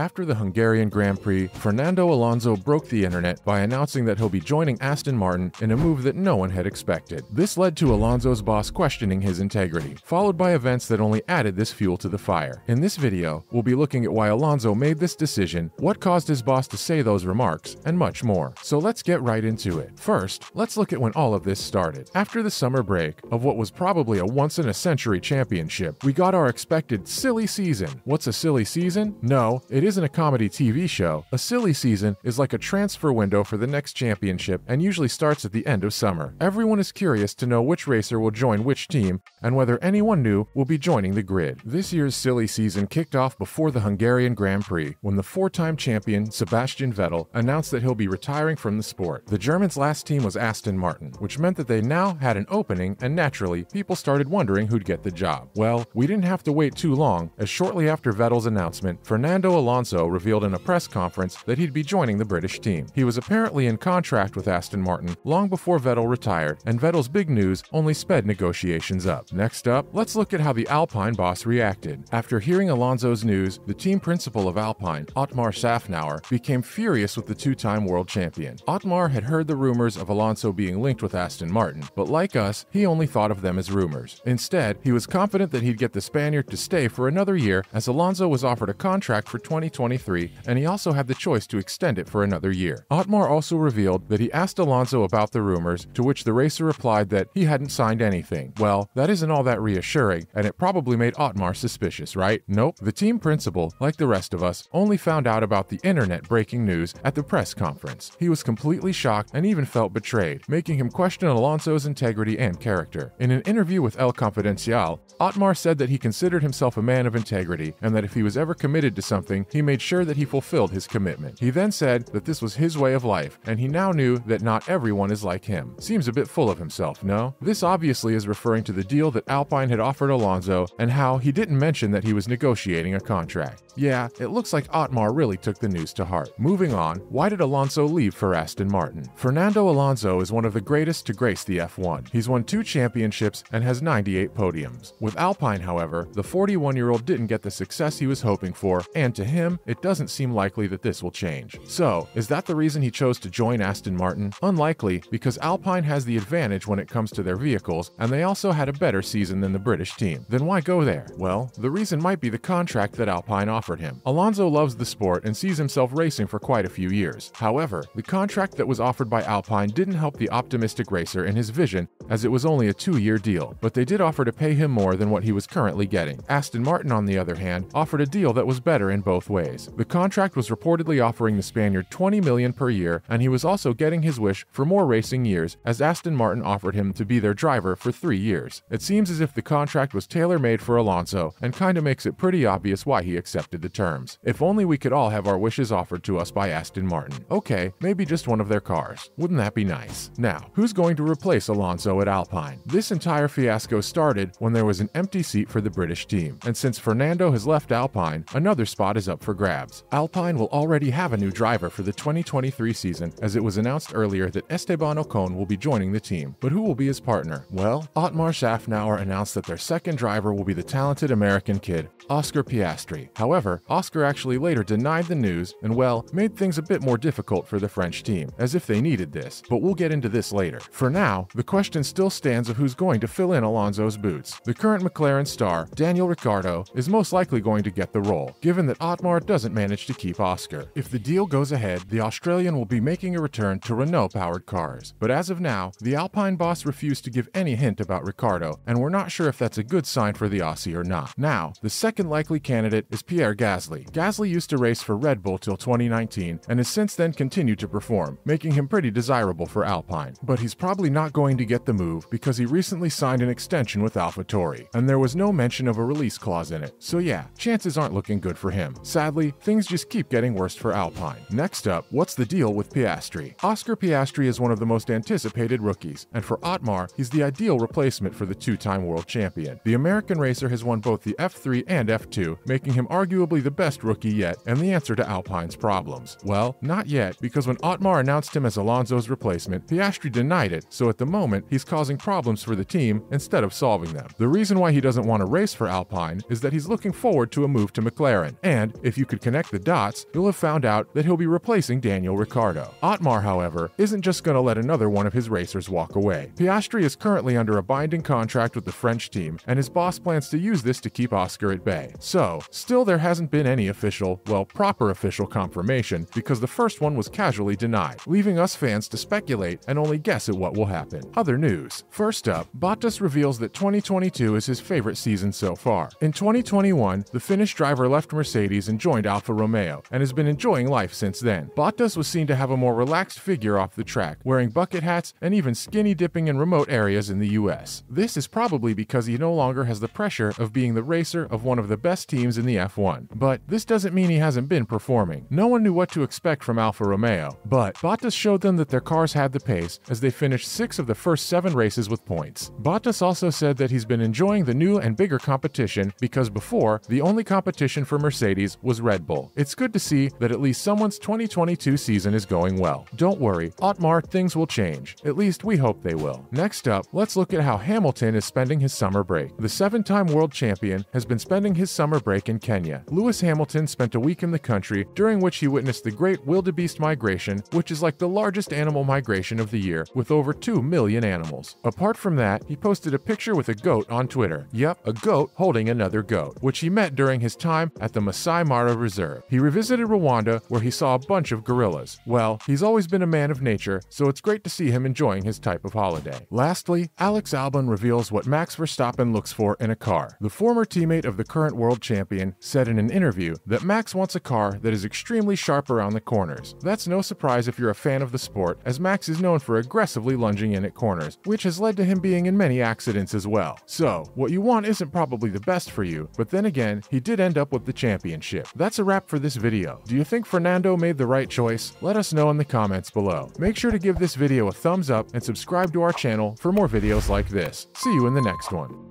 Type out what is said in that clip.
After the Hungarian Grand Prix, Fernando Alonso broke the internet by announcing that he'll be joining Aston Martin in a move that no one had expected. This led to Alonso's boss questioning his integrity, followed by events that only added this fuel to the fire. In this video, we'll be looking at why Alonso made this decision, what caused his boss to say those remarks, and much more. So let's get right into it. First, let's look at when all of this started. After the summer break of what was probably a once in a century championship, we got our expected silly season. What's a silly season? No, it isn't a comedy TV show. A silly season is like a transfer window for the next championship and usually starts at the end of summer. Everyone is curious to know which racer will join which team and whether anyone new will be joining the grid. This year's silly season kicked off before the Hungarian Grand Prix when the four time champion Sebastian Vettel announced that he'll be retiring from the sport. The German's last team was Aston Martin, which meant that they now had an opening, and naturally, people started wondering who'd get the job. Well, we didn't have to wait too long, as shortly after Vettel's announcement, Fernando Alonso revealed in a press conference that he'd be joining the British team. He was apparently in contract with Aston Martin long before Vettel retired, and Vettel's big news only sped negotiations up. Next up, let's look at how the Alpine boss reacted. After hearing Alonso's news, the team principal of Alpine, Otmar Szafnauer, became furious with the two time world champion. Otmar had heard the rumors of Alonso being linked with Aston Martin, but like us, he only thought of them as rumors. Instead, he was confident that he'd get the Spaniard to stay for another year as Alonso was offered a contract for 2023 and he also had the choice to extend it for another year. Otmar also revealed that he asked Alonso about the rumors, to which the racer replied that he hadn't signed anything. Well, that isn't all that reassuring, and it probably made Otmar suspicious, right? Nope. The team principal, like the rest of us, only found out about the internet breaking news at the press conference. He was completely shocked and even felt betrayed, making him question Alonso's integrity and character. In an interview with El Confidencial, Otmar said that he considered himself a man of integrity and that if he was ever committed to something, he made sure that he fulfilled his commitment. He then said that this was his way of life, and he now knew that not everyone is like him. Seems a bit full of himself, no? This obviously is referring to the deal that Alpine had offered Alonso and how he didn't mention that he was negotiating a contract. Yeah, it looks like Otmar really took the news to heart. Moving on, why did Alonso leave for Aston Martin? Fernando Alonso is one of the greatest to grace the F1. He's won two championships and has 98 podiums. With Alpine, however, the 41 year old didn't get the success he was hoping for, and to him, it doesn't seem likely that this will change. So, is that the reason he chose to join Aston Martin? Unlikely, because Alpine has the advantage when it comes to their vehicles, and they also had a better season than the British team. Then why go there? Well, the reason might be the contract that Alpine offered him. Alonso loves the sport and sees himself racing for quite a few years. However, the contract that was offered by Alpine didn't help the optimistic racer in his vision, as it was only a two year deal, but they did offer to pay him more than what he was currently getting. Aston Martin, on the other hand, offered a deal that was better in both ways. The contract was reportedly offering the Spaniard 20 million per year, and he was also getting his wish for more racing years, as Aston Martin offered him to be their driver for three years. It seems as if the contract was tailor made for Alonso, and kinda makes it pretty obvious why he accepted the terms. If only we could all have our wishes offered to us by Aston Martin. Okay, maybe just one of their cars. Wouldn't that be nice? Now, who's going to replace Alonso at Alpine? This entire fiasco started when there was an empty seat for the British team, and since Fernando has left Alpine, another spot is up for grabs. Alpine will already have a new driver for the 2023 season, as it was announced earlier that Esteban Ocon will be joining the team. But who will be his partner? Well, Otmar Szafnauer announced that their second driver will be the talented American kid, Oscar Piastri. However, Oscar actually later denied the news and, well, made things a bit more difficult for the French team, as if they needed this. But we'll get into this later. For now, the question still stands of who's going to fill in Alonso's boots. The current McLaren star, Daniel Ricciardo, is most likely going to get the role, given that Otmar doesn't manage to keep Oscar. If the deal goes ahead, the Australian will be making a return to Renault powered cars. But as of now, the Alpine boss refused to give any hint about Ricciardo, and we're not sure if that's a good sign for the Aussie or not. Now, the second likely candidate is Pierre Gasly. Gasly used to race for Red Bull till 2019 and has since then continued to perform, making him pretty desirable for Alpine. But he's probably not going to get the move because he recently signed an extension with AlphaTauri, and there was no mention of a release clause in it. So yeah, chances aren't looking good for him. Things just keep getting worse for Alpine. Next up, what's the deal with Piastri? Oscar Piastri is one of the most anticipated rookies, and for Otmar, he's the ideal replacement for the two-time world champion. The American racer has won both the F3 and F2, making him arguably the best rookie yet and the answer to Alpine's problems. Well, not yet, because when Otmar announced him as Alonso's replacement, Piastri denied it, so at the moment, he's causing problems for the team instead of solving them. The reason why he doesn't want to race for Alpine is that he's looking forward to a move to McLaren, and If you could connect the dots, you'll have found out that he'll be replacing Daniel Ricciardo. Otmar, however, isn't just going to let another one of his racers walk away. Piastri is currently under a binding contract with the French team, and his boss plans to use this to keep Oscar at bay. So, still there hasn't been any official, well, proper official confirmation because the first one was casually denied, leaving us fans to speculate and only guess at what will happen. Other news. First up, Bottas reveals that 2022 is his favorite season so far. In 2021, the Finnish driver left Mercedes and joined Alfa Romeo, and has been enjoying life since then. Bottas was seen to have a more relaxed figure off the track, wearing bucket hats and even skinny dipping in remote areas in the US. This is probably because he no longer has the pressure of being the racer of one of the best teams in the F1. But this doesn't mean he hasn't been performing. No one knew what to expect from Alfa Romeo, but Bottas showed them that their cars had the pace as they finished six of the first seven races with points. Bottas also said that he's been enjoying the new and bigger competition because before, the only competition for Mercedes was Red Bull. It's good to see that at least someone's 2022 season is going well. Don't worry, Otmar, things will change. At least we hope they will. Next up, let's look at how Hamilton is spending his summer break. The seven time world champion has been spending his summer break in Kenya. Lewis Hamilton spent a week in the country during which he witnessed the Great Wildebeest Migration, which is like the largest animal migration of the year, with over 2 million animals. Apart from that, he posted a picture with a goat on Twitter. Yep, a goat holding another goat, which he met during his time at the Masai Mara Reserve. He revisited Rwanda, where he saw a bunch of gorillas. Well, he's always been a man of nature, so it's great to see him enjoying his type of holiday. Lastly, Alex Albon reveals what Max Verstappen looks for in a car. The former teammate of the current world champion said in an interview that Max wants a car that is extremely sharp around the corners. That's no surprise if you're a fan of the sport, as Max is known for aggressively lunging in at corners, which has led to him being in many accidents as well. So, what you want isn't probably the best for you, but then again, he did end up with the championship. That's a wrap for this video. Do you think Fernando made the right choice? Let us know in the comments below. Make sure to give this video a thumbs up and subscribe to our channel for more videos like this. See you in the next one.